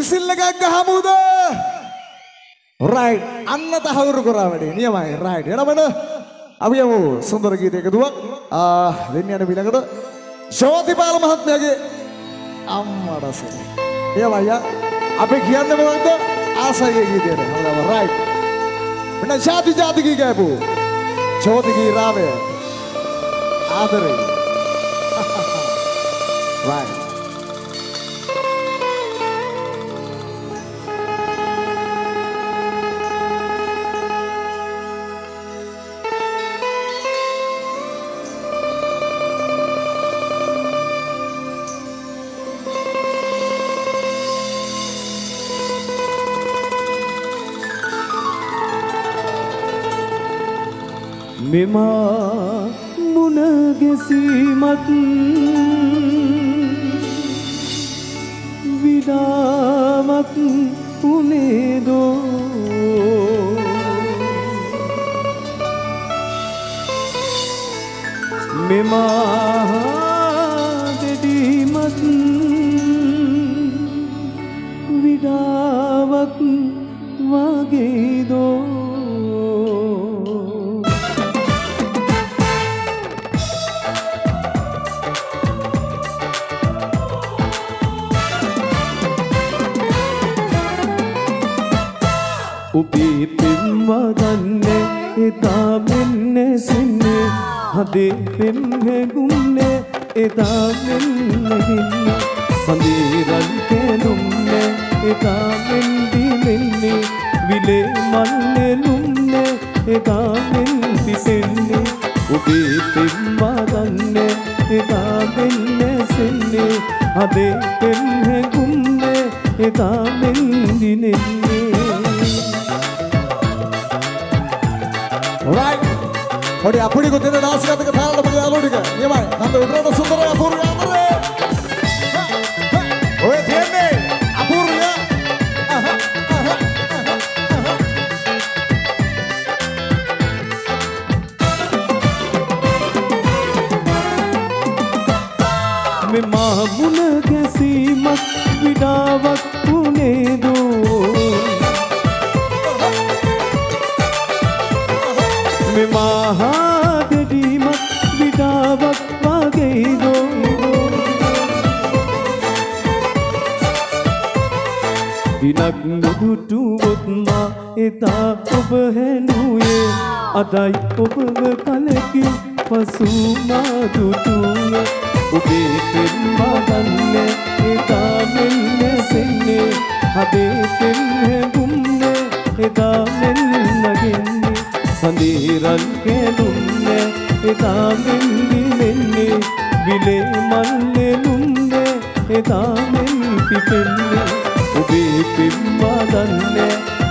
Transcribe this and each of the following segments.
Whistle එකක් ගහමුද right අන්න තහවුරු කරා වැඩේ. නියමයි. රයිට් එනමන අපි යමු සුන්දර ගීතයක දුවක්. ආ දෙන්න යන ඊළඟට ශෝතිපාල මහත්මයාගේ අම්මඩසේ එයම අයියා අපි කියන්නේ මොකක්ද ආසයි ගීතයට. හොඳම රයිට් මෙන්න ජාති ජාති ගී ගෑපු ශෝති ගී රාවය ආදරේ. රයිට් මෙමා මුණගැසීමත් විඩාවක් උනේදෝ. මෙමා එදා මෙන්න සින්නේ හදේ පෙම් හැගුන්නේ එදා මෙන්න හින්න. සඳේරල් කැලුන්නේ එදා මෙන්දි මෙන්නේ විලේ මල්ලෙලුන්නේ එදා මෙන් පිපෙන්නේ ඔබේ පෙම්වදන්නේ එදා මෙන්න සින්නේ හදේ පෙම් හැගුන්නේ එදා මෙන්දි පොඩි අපුඩි කුතේ ඩාන්ස් ගතක තාලට පොඩි යාළුවෝ ටික. නියමයි. හන්ද උඩරට සුන්දර අපූර්ව යාමරේ ඔය තියන්නේ අපූර්ව මෙ මහමුණ ගැසීමක් විඩාවක් වුණේදෝ? දිනක් නුදුටුවොත්මා එතා ඔබ හැනුවේ අදයි ඔබව කලකින් පසුමාදුටුව ඔබේ පෙන්වාගන්න එතා මෙන්න සෙන්නේ හදේ පෙන් හැගුම්න එදා මෙන්නගෙන්නේ සඳීරල් කැලුන්න එදා මෙන්දි මෙන්නේ විලේ මල්ලෙලුන්න එදා මෙන් පිපෙන්නේ ඔබේ පෙම්වාදන්න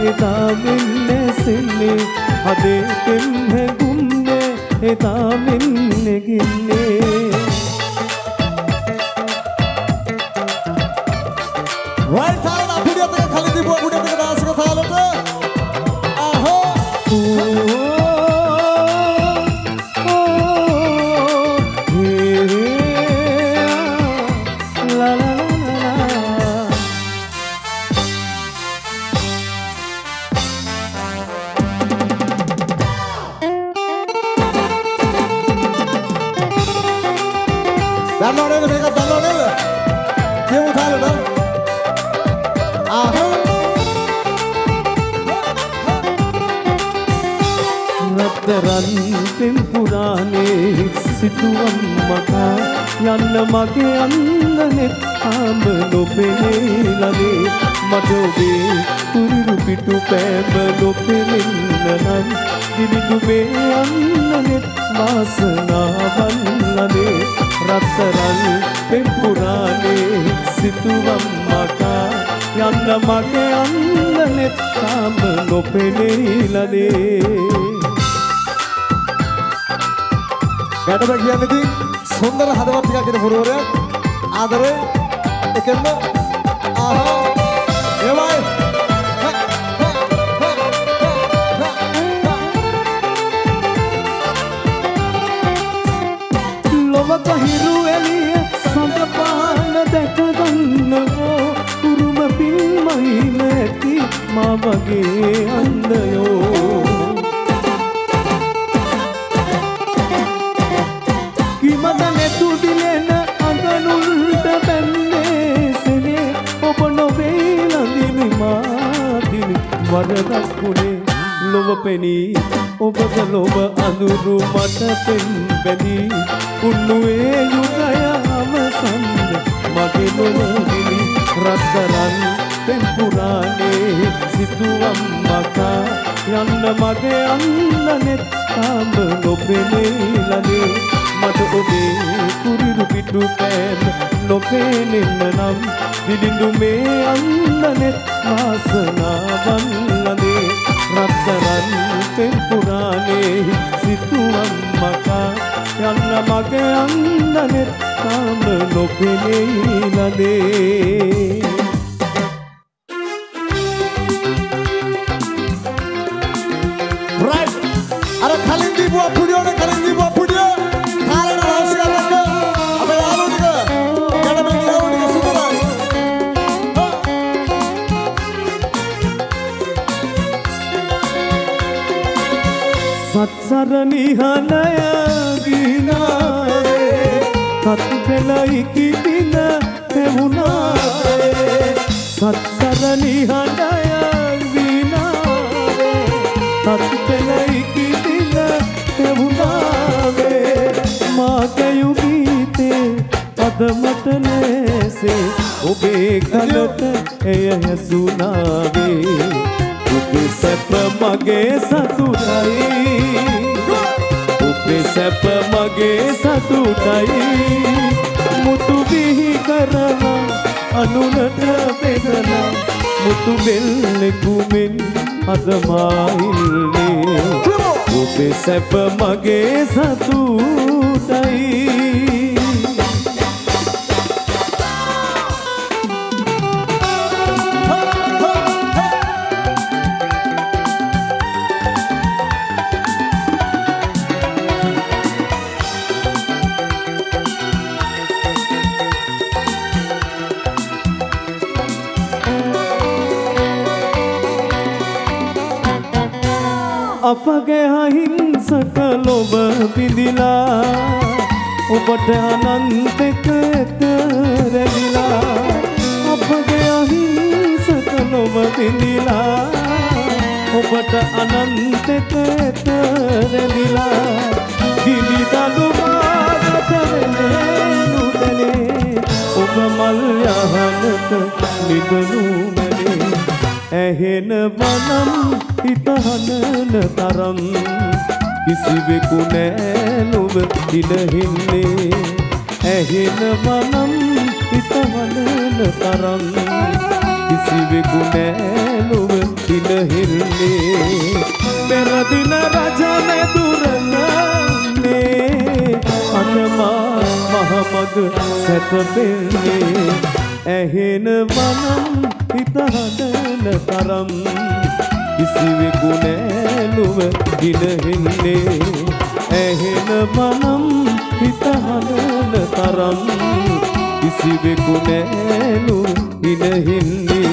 එදා මෙන්න සෙන්නේ හදේ පෙම් හැගුම්න එදා මෙන්නගෙන්නේ රයිට් තාලට අපුඩි අතක සිතුවම් මකා යන්න මගේ අන්නනෙත් ආඹ නොපෙනේලනේ මට ඔබේ කුරිරු පිටු පෑම නොපෙනෙන්නනම් දිවිදුබේ අන්නනෙත් වාසනාවන්නනේ. රත්තරන් පෙම්පුරානේ සිතුවම් මකා යන්න මගේ අන්නනෙත් ආඹ නොපෙනේලනේ ගැටම කියන්නේ ඉතින් සුන්දර හදවත් ටිකක් දෙන පුරවරයක් ආදරේ. එකෙන්ම ආහා එමයි ලොවක හිරු එලිය සඳ පාන දැක ගන්නවෝ උරුම පින්ම මහිම ඇති මා වගේ අන්දයෝ. වරදක් වුණේ ලොව පෙනී. ඔබද ලොව අඳුරු මට පෙන් බැඳී. උන්නුවේ යුගය අවසන් මගේ නොවවිලි රත්තරන් පෙම්පුරානේ සිතුවම් මකා යන්න මගේ අන්නනෙත් තාම නොපෙනීලනේ මට ඔබේ කුරිරු පිටු පෑම නොපේනෙන්න නම් දිලිඳු මේ අන්නනෙත් වාසනාවන්ලනේ. රත්තරන් පෙම්පුරානේ සිතුවම් මකා. යන්න මගේ අන්නනෙත් තාම නොපෙනීලනේ රයිට් අර කලින් දීපු අපුඩියෝනේ කලින් දීපු සත්සරණි හනය ගිනාවේ තත් පෙළයි කිදින පෙවුනාවේ සත්සරණි හනය ගිනාවේ තත් පෙළයි කිදින පෙවුනාවේ මාකයු ගීතේ අද මට නැසේ ඔබේ කලට එය හැසුනාවේ ඔබේ සැප මගේ සතුටයි. ඔබේ සැප මගේ සතුටයි. මුතු බිහි කරලා අනුනට බෙදලා මුතු බෙල්ලෙකුමින් අදමාඉල්ලේ ඔබේ සැප මගේ සතුටයි. අපගේ අහිංසක ලොබ පිඳිලා ඔබට අනන්තක ඇත රැඳිලා අපගේ අහිංසක ලොබ පිඳිලා ඔබට අනන්තක ඇත රැඳිලා ගිලිදලු මාගත නුදනේ ඔබ මල් යහනක නිදනු මැනේ ඇහෙන වනම් හිතහනන තරම් කිසිවෙකු නෑලොව දිනහින්නේ ඇහෙන වනම් හිතහනන තරම් කිසිවෙකු නෑලොව දිනහින්නේ පෙරදින රජන දුරනන්නේ අනමා මහමග සැපපෙන්නේ ඇහෙන වනම් හිතහදන තරම් කිසිවෙකු නෑලුව ගිනහෙන්නේ ඇහෙන වනම් හිතහදන තරම් කිසිවෙකු නෑලු ගිනහෙන්නේ